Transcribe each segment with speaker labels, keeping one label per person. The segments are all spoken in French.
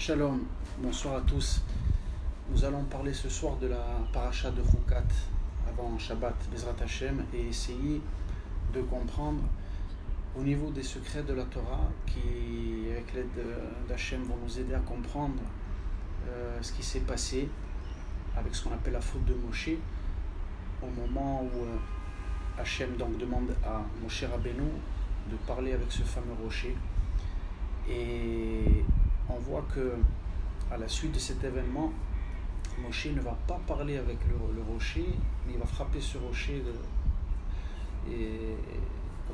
Speaker 1: Shalom, bonsoir à tous. Nous allons parler ce soir de la paracha de Rukat avant Shabbat, Bezrat Hashem, et essayer de comprendre au niveau des secrets de la Torah qui, avec l'aide d'Hachem, vont nous aider à comprendre euh, ce qui s'est passé avec ce qu'on appelle la faute de Moshe au moment où euh, Hachem donc demande à Moshe Rabbeinu de parler avec ce fameux rocher. Et que à la suite de cet événement, Moshe ne va pas parler avec le, rocher, mais il va frapper ce rocher. et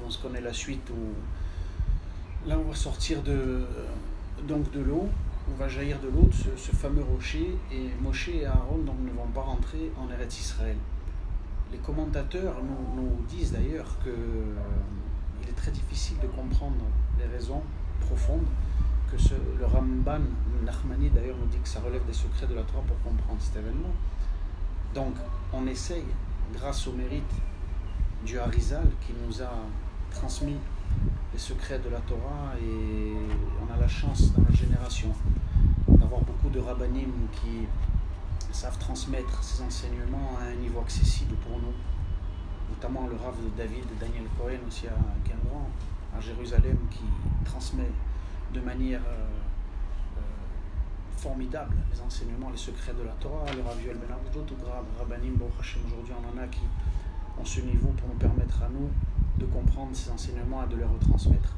Speaker 1: on se connaît la suite, où là on va sortir de, donc de l'eau, on va jaillir de l'eau, ce, ce, fameux rocher, et Moshe et Aaron ne vont pas rentrer en Eretz Israël. Les commentateurs nous, nous disent d'ailleurs que euh, il est très difficile de comprendre les raisons profondes que le Ramban, Nachmani d'ailleurs nous dit que ça relève des secrets de la Torah pour comprendre cet événement. Donc on essaye, grâce au mérite du Harizal qui nous a transmis les secrets de la Torah et on a la chance dans notre génération d'avoir beaucoup de rabbinim qui savent transmettre ces enseignements à un niveau accessible pour nous, notamment le Rav de David, Daniel Cohen aussi à Quimbran, à Jérusalem, qui transmet de manière euh, euh, formidable les enseignements, les secrets de la Torah, le Rav Yoel Ben d'autres Rabbanim, aujourd'hui on en a qui ont ce niveau pour nous permettre à nous de comprendre ces enseignements et de les retransmettre.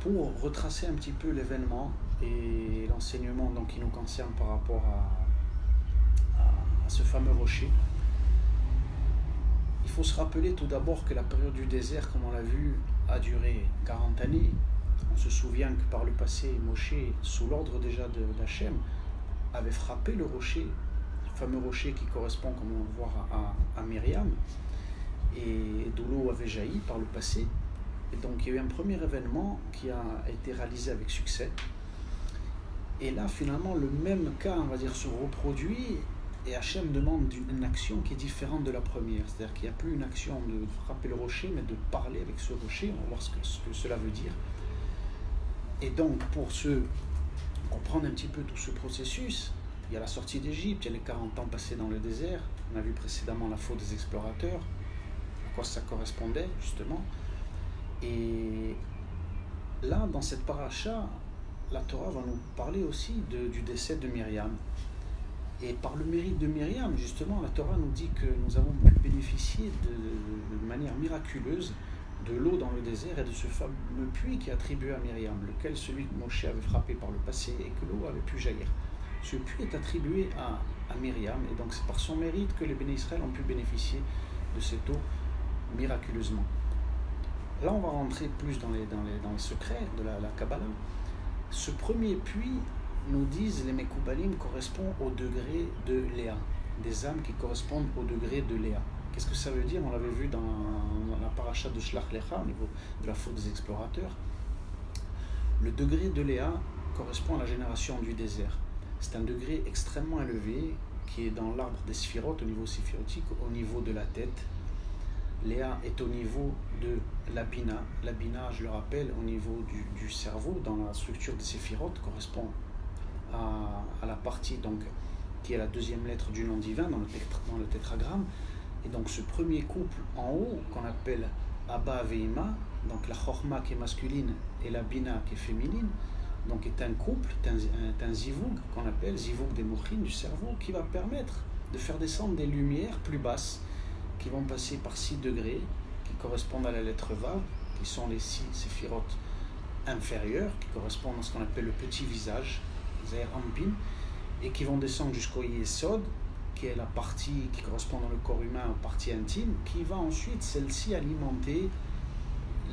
Speaker 1: Pour retracer un petit peu l'événement et l'enseignement qui nous concerne par rapport à, ce fameux rocher, il faut se rappeler tout d'abord que la période du désert, comme on l'a vu, a duré 40 années. On se souvient que par le passé, Moshe, sous l'ordre déjà d'Hachem, avait frappé le rocher, le fameux rocher qui correspond, comme on le voit, à, Myriam, et d'où l'eau avait jailli par le passé. Et donc il y a eu un premier événement qui a été réalisé avec succès. Et là, finalement, le même cas, on va dire, se reproduit et Hachem demande une action qui est différente de la première. C'est-à-dire qu'il n'y a plus une action de frapper le rocher, mais de parler avec ce rocher. On va voir ce que cela veut dire. Et donc, pour se comprendre un petit peu tout ce processus, il y a la sortie d'Égypte, il y a les 40 ans passés dans le désert. On a vu précédemment la faute des explorateurs quoi ça correspondait justement. Et là, dans cette paracha, la Torah va nous parler aussi du décès de Myriam. Et par le mérite de Myriam, justement, la Torah nous dit que nous avons pu bénéficier de manière miraculeuse de l'eau dans le désert et de ce fameux puits qui est attribué à Myriam, lequel celui que Moshe avait frappé par le passé et que l'eau avait pu jaillir. Ce puits est attribué à, à Myriam et donc c'est par son mérite que les béné Israël ont pu bénéficier de cette eau miraculeusement. Là, on va rentrer plus dans les, dans les, dans les secrets de la, la Kabbalah. Ce premier puits, nous disent les Mekoubalim, correspond au degré de Léa, des âmes qui correspondent au degré de Léa. Qu'est-ce que ça veut dire On l'avait vu dans, la paracha de Shlach Lecha, au niveau de la faute des explorateurs. Le degré de Léa correspond à la génération du désert. C'est un degré extrêmement élevé qui est dans l'arbre des sphirotes, au niveau séphirotique, au niveau de la tête, Léa est au niveau de l'abina. L'abina, je le rappelle, au niveau du, cerveau, dans la structure des séphirotes, correspond à, à, la partie donc, qui est la deuxième lettre du nom divin dans le, dans le tétragramme. Et donc ce premier couple en haut, qu'on appelle Abba Veima, donc la Chorma qui est masculine et la Bina qui est féminine, donc est un couple, un, qu'on appelle zivoug des mouchines du cerveau, qui va permettre de faire descendre des lumières plus basses qui vont passer par 6 degrés, qui correspondent à la lettre Vav, qui sont les 6 séphirotes inférieures, qui correspondent à ce qu'on appelle le petit visage, Zahir Ampin, et qui vont descendre jusqu'au Yesod, qui est la partie qui correspond dans le corps humain aux parties intimes, qui va ensuite, celle-ci, alimenter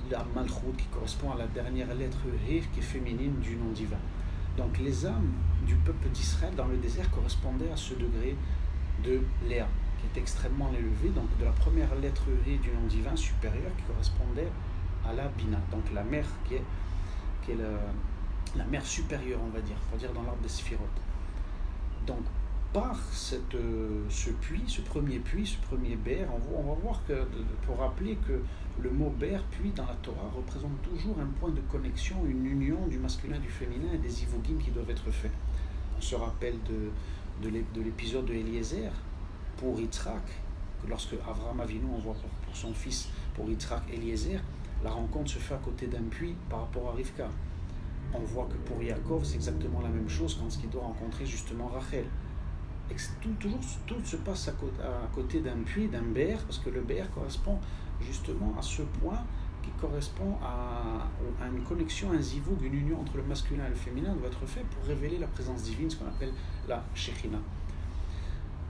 Speaker 1: la Malchut, qui correspond à la dernière lettre He, qui est féminine du nom divin. Donc les âmes du peuple d'Israël dans le désert correspondaient à ce degré de Léa qui est extrêmement élevé, donc de la première lettre E du nom divin supérieur qui correspondait à la Bina, donc la mère qui est, la mère supérieure, on va dire, pour dire dans l'ordre des sphirotes. Donc, par euh, ce puits, ce premier puits, ce premier ber, on va, voir que, pour rappeler que le mot ber, puits dans la Torah, représente toujours un point de connexion, une union du masculin du féminin et des ivogim qui doivent être faits. On se rappelle de, de l'épisode de Eliezer pour Yitzhak, que lorsque Avram Avinu envoie pour, pour son fils, pour Yitzhak Eliezer, la rencontre se fait à côté d'un puits par rapport à Rivka. On voit que pour Yaakov, c'est exactement la même chose quand il doit rencontrer justement Rachel tout, toujours, tout se passe à côté, d'un puits, d'un ber, parce que le ber correspond justement à ce point qui correspond à, une connexion, un zivoug, une union entre le masculin et le féminin doit être fait pour révéler la présence divine, ce qu'on appelle la Shekhina.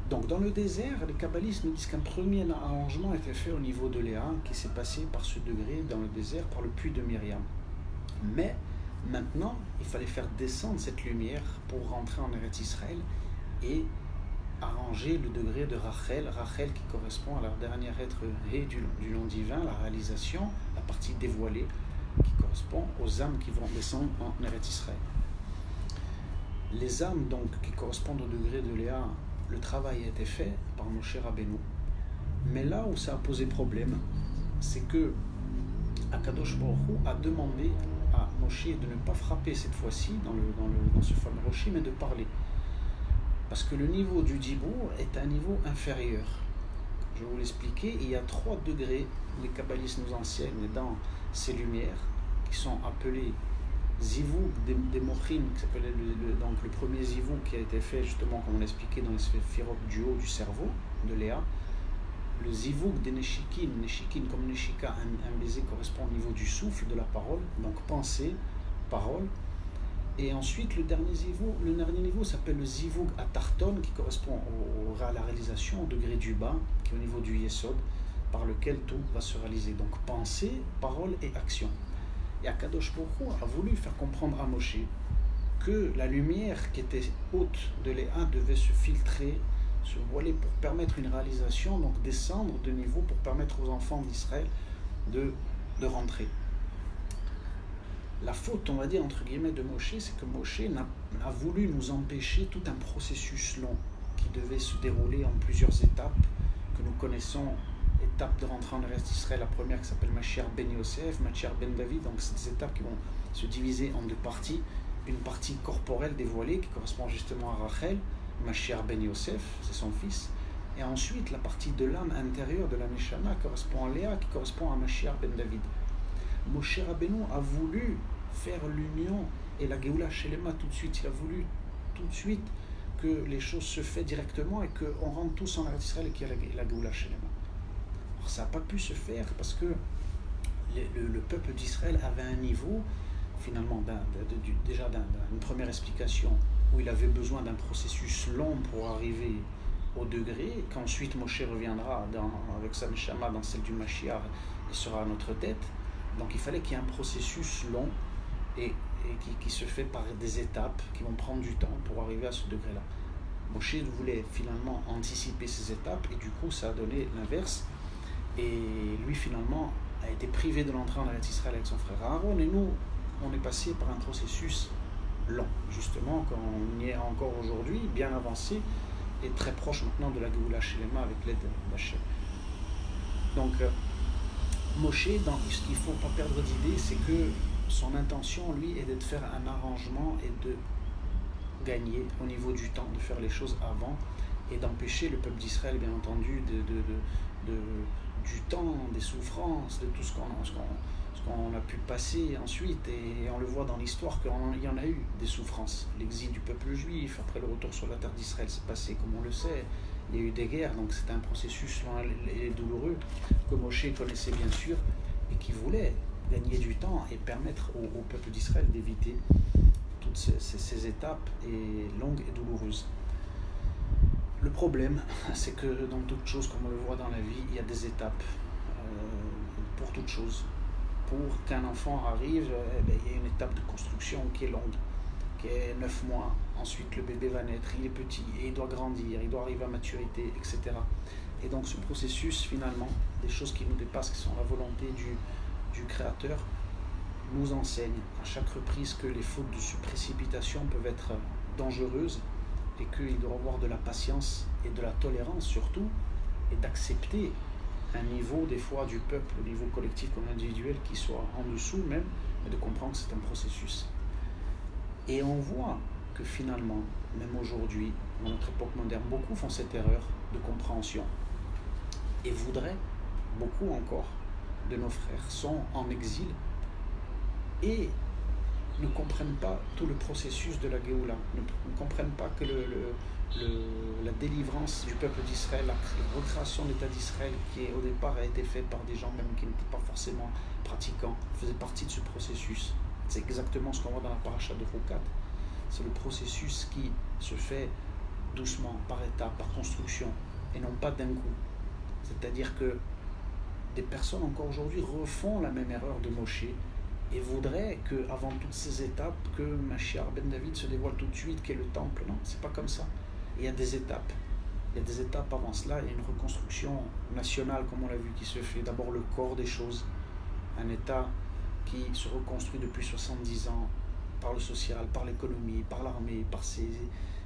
Speaker 1: Donc dans le désert, les kabbalistes nous disent qu'un premier arrangement été fait au niveau de Léa, qui s'est passé par ce degré dans le désert, par le puits de Myriam. Mais maintenant, il fallait faire descendre cette lumière pour rentrer en Eretz Israël et arranger le degré de Rachel, Rachel qui correspond à la dernière être et du, du nom divin, la réalisation, la partie dévoilée, qui correspond aux âmes qui vont descendre en Eretz Israël. Les âmes donc qui correspondent au degré de Léa, le travail a été fait par Moshe Rabbeinu. Mais là où ça a posé problème, c'est que Akadosh Baruch a demandé à Moshe de ne pas frapper cette fois-ci dans, le, dans, le, dans ce fameux rocher, mais de parler. Parce que le niveau du Dibour est un niveau inférieur. Je vous l'expliquer. Il y a trois degrés, les kabbalistes nous enseignent dans ces lumières, qui sont appelées zivou des, des mochim, le, donc le premier zivou qui a été fait justement, comme on l'a expliqué dans les sphérotes du haut du cerveau de Léa. Le zivouk des neshikin, neshikin comme neshika, un baiser correspond au niveau du souffle de la parole, donc pensée, parole. Et ensuite, le dernier niveau, le dernier niveau s'appelle le zivug atarton, qui correspond à la réalisation au degré du bas, qui est au niveau du yesod, par lequel tout va se réaliser. Donc pensée, parole et action. Et Akadosh Baruch a voulu faire comprendre à Moshe que la lumière qui était haute de Léa devait se filtrer, se voiler pour permettre une réalisation, donc descendre de niveau pour permettre aux enfants d'Israël de, de rentrer la faute, on va dire, entre guillemets, de Moshe, c'est que Moshe a, voulu nous empêcher tout un processus long qui devait se dérouler en plusieurs étapes que nous connaissons. Étape de rentrer en reste d'Israël, la première qui s'appelle Machir Ben Yosef, Machir Ben David, donc c'est des étapes qui vont se diviser en deux parties. Une partie corporelle dévoilée qui correspond justement à Rachel, Machir Ben Yosef, c'est son fils. Et ensuite, la partie de l'âme intérieure de la Neshama correspond à Léa, qui correspond à Machir Ben David. Moshe Rabbeinu a voulu faire l'union et la Géoula Shelema tout de suite. Il a voulu tout de suite que les choses se fassent directement et qu'on rentre tous en Israël et qu'il y a la, Géoula Shelema. Alors ça n'a pas pu se faire parce que le, peuple d'Israël avait un niveau, finalement, déjà d'une première explication, où il avait besoin d'un processus long pour arriver au degré, qu'ensuite Moshe reviendra dans, avec sa Neshama dans celle du Mashiach et sera à notre tête. Donc il fallait qu'il y ait un processus long et, qui, se fait par des étapes qui vont prendre du temps pour arriver à ce degré-là. Moshe voulait finalement anticiper ces étapes et du coup ça a donné l'inverse. Et lui finalement a été privé de l'entrée en Israël avec son frère Aaron et nous on est passé par un processus lent justement quand on y est encore aujourd'hui, bien avancé et très proche maintenant de la Géoula Shelema avec l'aide d'Hachem. Donc euh, Moshe, dans, ce qu'il ne faut pas perdre d'idée, c'est que son intention, lui, est de faire un arrangement et de gagner au niveau du temps, de faire les choses avant et d'empêcher le peuple d'Israël, bien entendu, du temps, des souffrances, de tout ce qu'on a pu passer ensuite. Et, on le voit dans l'histoire qu'il y en a eu des souffrances. L'exil du peuple juif, après le retour sur la terre d'Israël, s'est passé comme on le sait il y a eu des guerres, donc c'était un processus lent et douloureux que Moshe connaissait bien sûr et qui voulait gagner du temps et permettre au, peuple d'Israël d'éviter toutes ces, étapes et longues et douloureuses. Le problème, c'est que dans toute chose, comme on le voit dans la vie, il y a des étapes euh, pour toute chose. Pour qu'un enfant arrive, eh ben, il y a une étape de construction qui est longue, qui est neuf mois, Ensuite, le bébé va naître, il est petit et il doit grandir, il doit arriver à maturité, etc. Et donc, ce processus, finalement, des choses qui nous dépassent, qui sont la volonté du, du Créateur, nous enseigne à chaque reprise que les fautes de précipitation peuvent être dangereuses et qu'il doit avoir de la patience et de la tolérance surtout, et d'accepter un niveau des fois du peuple, au niveau collectif comme individuel, qui soit en dessous même, et de comprendre que c'est un processus. Et on voit que finalement, même aujourd'hui, dans notre époque moderne, beaucoup font cette erreur de compréhension et voudraient, beaucoup encore de nos frères sont en exil et ne comprennent pas tout le processus de la Géoula, ne, comprennent pas que la délivrance du peuple d'Israël, la, recréation de l'État d'Israël, qui au départ a été faite par des gens même qui n'étaient pas forcément pratiquants, faisait partie de ce processus. C'est exactement ce qu'on voit dans la paracha de Foucault. C'est le processus qui se fait doucement, par étapes, par construction, et non pas d'un coup. C'est-à-dire que des personnes encore aujourd'hui refont la même erreur de Moshe et voudraient que, avant toutes ces étapes, que Mashiach ben David se dévoile tout de suite, qu'est le temple. Non, c'est pas comme ça. Il y a des étapes. Il y a des étapes avant cela. Il y a une reconstruction nationale, comme on l'a vu, qui se fait. D'abord le corps des choses. Un État qui se reconstruit depuis 70 ans par le social, par l'économie, par l'armée, par ses,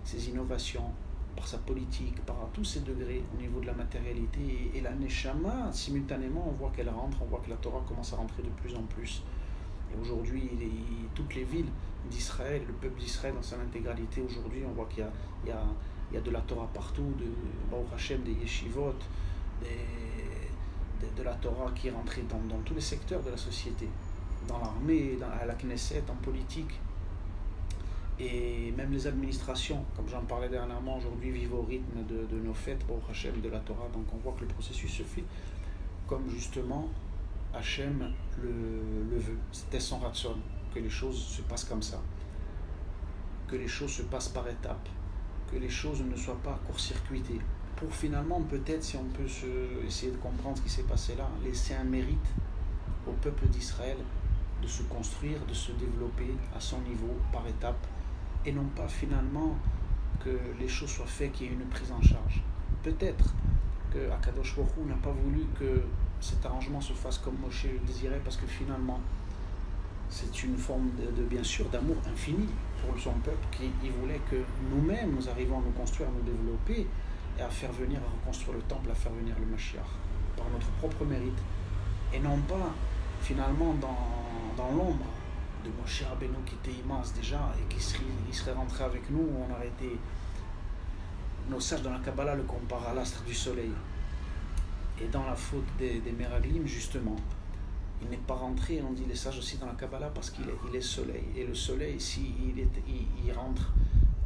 Speaker 1: ses innovations, par sa politique, par tous ces degrés au niveau de la matérialité. Et, la Neshama, simultanément, on voit qu'elle rentre, on voit que la Torah commence à rentrer de plus en plus. Et aujourd'hui, toutes les villes d'Israël, le peuple d'Israël dans son intégralité, aujourd'hui, on voit qu'il y, y a, de la Torah partout, de Baruch Hashem, des yeshivot, de, la Torah qui est rentrée dans, dans, tous les secteurs de la société, dans l'armée, à la Knesset, en politique. Et même les administrations, comme j'en parlais dernièrement, aujourd'hui vivent au rythme de, nos fêtes, au Hachem, de la Torah. Donc on voit que le processus se fait comme justement Hachem le, le veut. C'était son ratson, que les choses se passent comme ça. Que les choses se passent par étapes. Que les choses ne soient pas court-circuitées. Pour finalement, peut-être, si on peut se, essayer de comprendre ce qui s'est passé là, laisser un mérite au peuple d'Israël de se construire, de se développer à son niveau par étapes et non pas finalement que les choses soient faites, qu'il y ait une prise en charge. Peut-être que Akadosh n'a pas voulu que cet arrangement se fasse comme Moshe le désirait, parce que finalement, c'est une forme de, bien sûr d'amour infini pour son peuple qui il voulait que nous-mêmes nous arrivions à nous construire, à nous développer et à faire venir, à reconstruire le temple, à faire venir le Mashiach par notre propre mérite et non pas finalement dans l'ombre de Moshe Rabbeinu qui était immense déjà et qui serait, il rentré avec nous, on aurait été. Nos sages dans la Kabbalah le comparent à l'astre du soleil. Et dans la faute des, des Meraglim, justement, il n'est pas rentré, on dit les sages aussi dans la Kabbalah, parce qu'il est, il soleil. Et le soleil, s'il il, il, rentre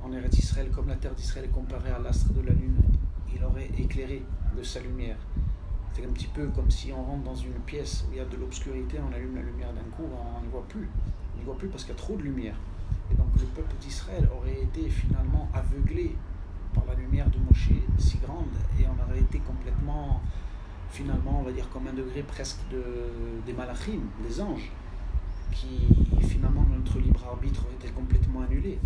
Speaker 1: en Eretz Israël, comme la terre d'Israël est comparée à l'astre de la lune, il aurait éclairé de sa lumière. C'est un petit peu comme si on rentre dans une pièce où il y a de l'obscurité, on allume la lumière d'un coup, on ne voit plus plus parce qu'il y a trop de lumière. Et donc le peuple d'Israël aurait été finalement aveuglé par la lumière de Moshe si grande et on aurait été complètement, finalement, on va dire comme un degré presque de, des malachim, des anges, qui finalement notre libre arbitre aurait été complètement annulé.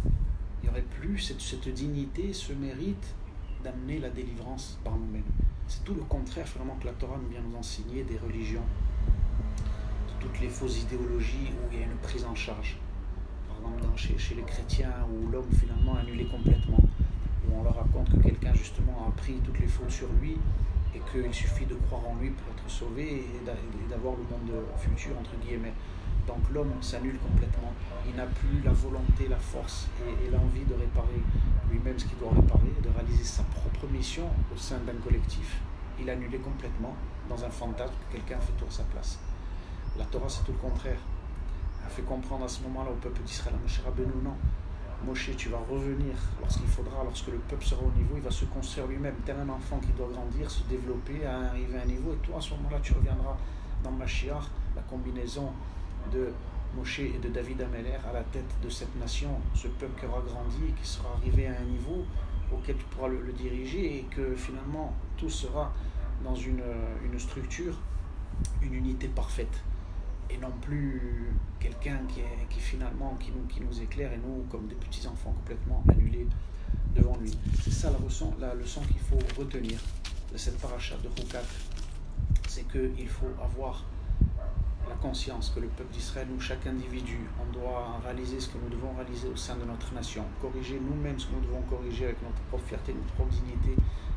Speaker 1: Il n'y aurait plus cette, cette dignité, ce mérite d'amener la délivrance par nous-mêmes. C'est tout le contraire finalement que la Torah nous vient nous enseigner des religions toutes les fausses idéologies où il y a une prise en charge. Par exemple, chez, chez, les chrétiens, où l'homme finalement annulé complètement, où on leur raconte que quelqu'un justement a pris toutes les fautes sur lui et qu'il suffit de croire en lui pour être sauvé et d'avoir le monde futur, entre guillemets. Donc l'homme s'annule complètement. Il n'a plus la volonté, la force et, l'envie de réparer lui-même ce qu'il doit réparer, de réaliser sa propre mission au sein d'un collectif. Il annulé complètement dans un fantasme que quelqu'un fait tour sa place. La Torah, c'est tout le contraire. Elle fait comprendre à ce moment-là au peuple d'Israël, Moshe Rabbeinu, non. Moshe, tu vas revenir lorsqu'il faudra, lorsque le peuple sera au niveau, il va se construire lui-même, tel un enfant qui doit grandir, se développer, arriver à un niveau, et toi, à ce moment-là, tu reviendras dans Mashiach, la combinaison de Moshe et de David Ameller à la tête de cette nation, ce peuple qui aura grandi qui sera arrivé à un niveau auquel tu pourras le, diriger et que finalement tout sera dans une structure, une unité parfaite et non plus quelqu'un qui, qui finalement qui nous, qui nous éclaire et nous comme des petits enfants complètement annulés devant lui. C'est ça la leçon, qu'il faut retenir de cette paracha de Rukat, c'est qu'il faut avoir la conscience que le peuple d'Israël, nous, chaque individu, on doit réaliser ce que nous devons réaliser au sein de notre nation, corriger nous-mêmes ce que nous devons corriger avec notre propre fierté, notre propre dignité.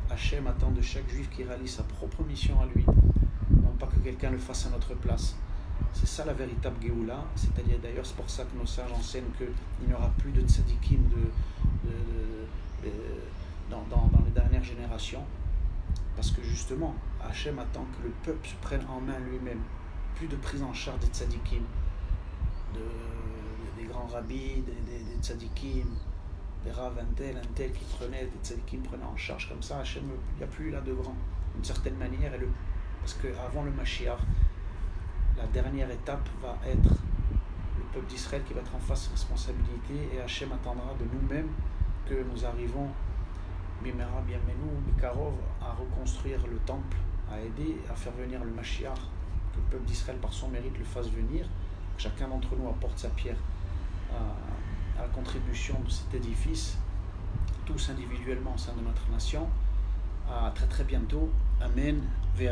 Speaker 1: Hachem attend de chaque juif qui réalise sa propre mission à lui, non pas que quelqu'un le fasse à notre place. C'est ça la véritable Géoula, c'est-à-dire d'ailleurs c'est pour ça que nos sages enseignent qu'il n'y aura plus de tzadikim de, dans, les dernières générations, parce que justement, Hachem attend que le peuple se prenne en main lui-même, plus de prise en charge des tzadikim, de, des grands rabbis, des, des, des tzadikim, des raves, un tel, un tel qui prenaient, des tzadikim prenaient en charge comme ça. Hachem, il n'y a plus là de grand, d'une certaine manière, et le, parce qu'avant le Mashiach, la dernière étape va être le peuple d'Israël qui va être en face de responsabilité, et Hachem attendra de nous-mêmes que nous arrivons, Mimera Bienmenou, Mikarov, à reconstruire le temple, à aider à faire venir le Mashiach que le peuple d'Israël, par son mérite, le fasse venir. Que chacun d'entre nous apporte sa pierre à, la contribution de cet édifice, tous individuellement au sein de notre nation. À très très bientôt. Amen. Ve.